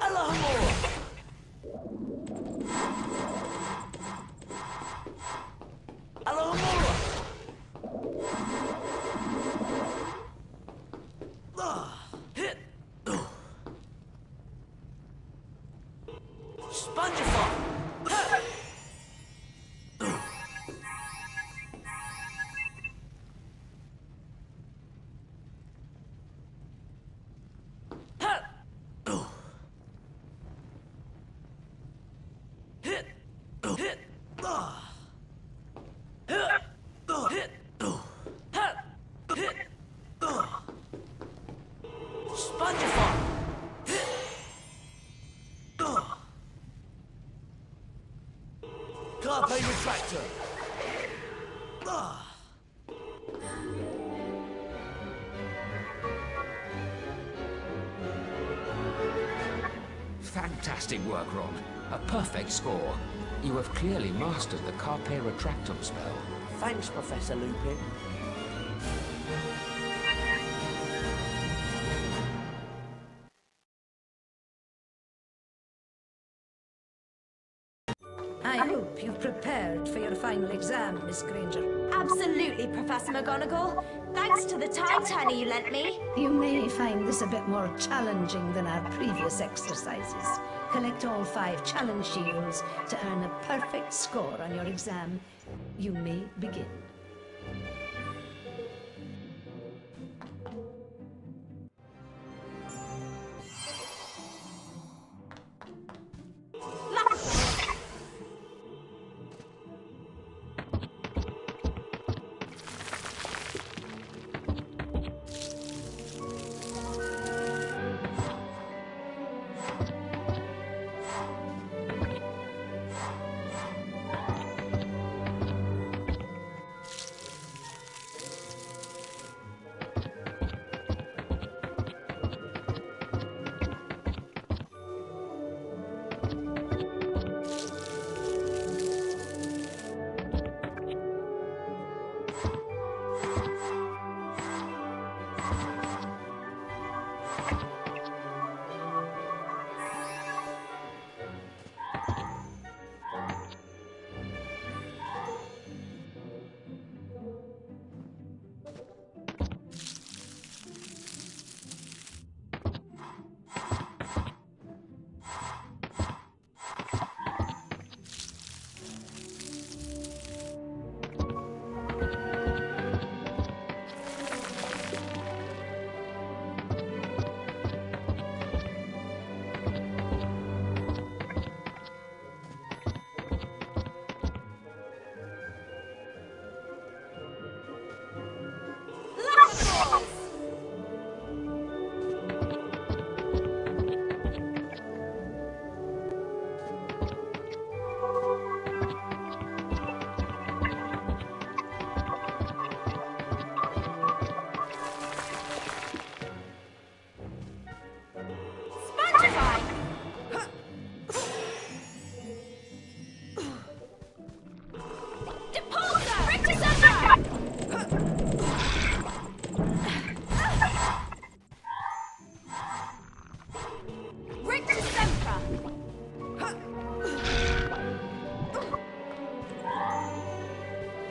Alohomora! Carpe Retractum! Fantastic work, Ron. A perfect score. You have clearly mastered the Carpe Retractum spell. Thanks, Professor Lupin. Miss Granger. Absolutely, Professor McGonagall. Thanks to the time turner you lent me. You may find this a bit more challenging than our previous exercises. Collect all five challenge shields to earn a perfect score on your exam. You may begin.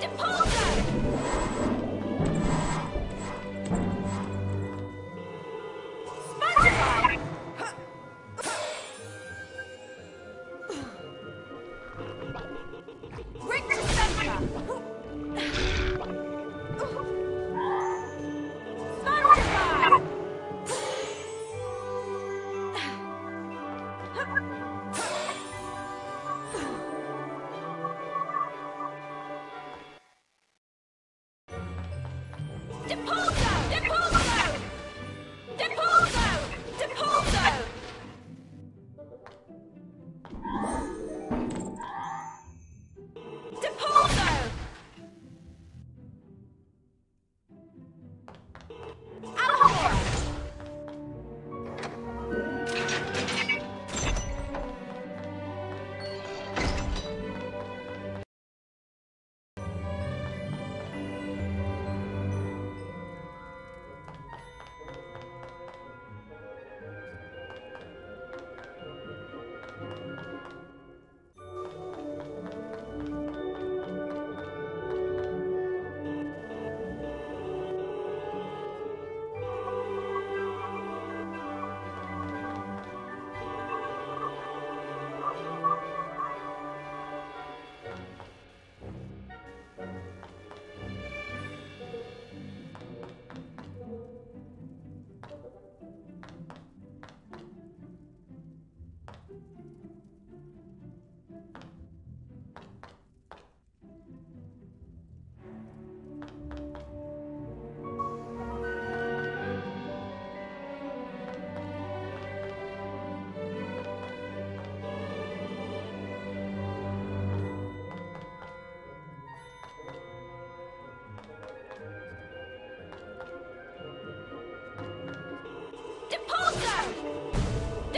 Depulso!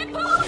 Depulso!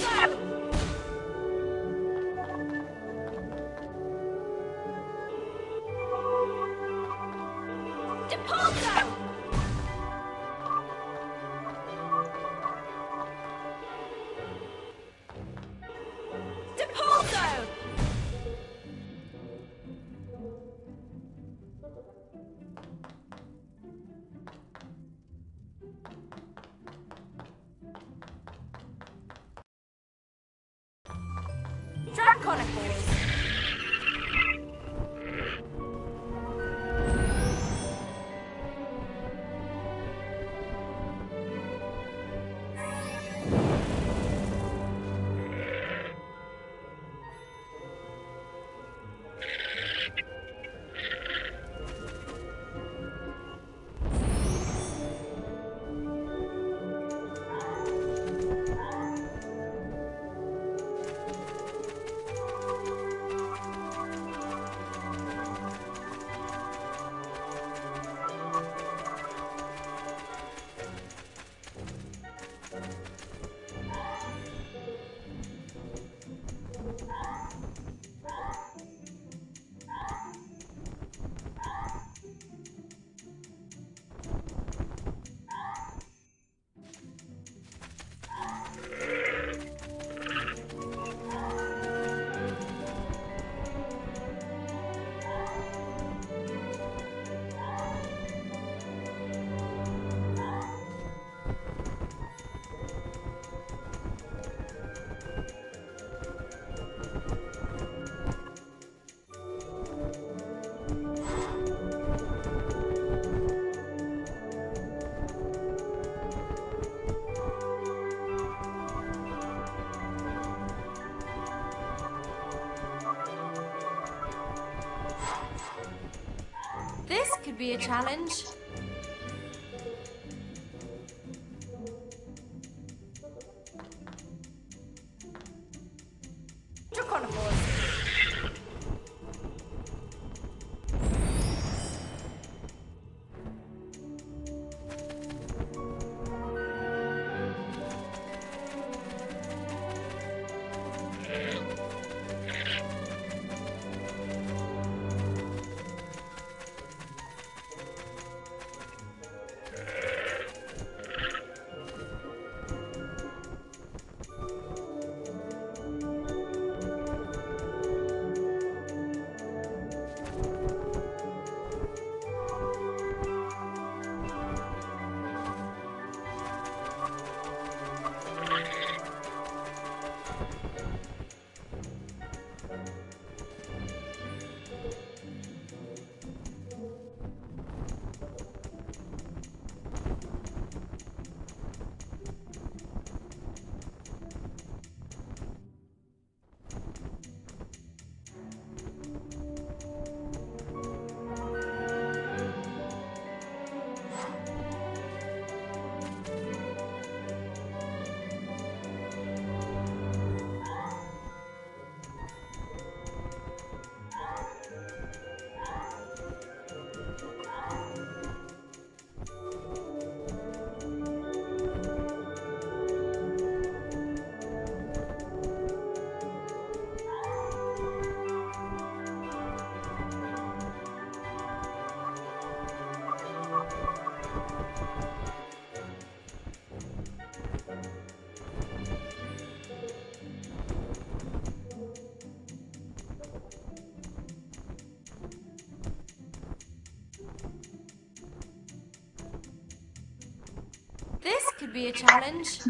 Could be a challenge. Be a challenge.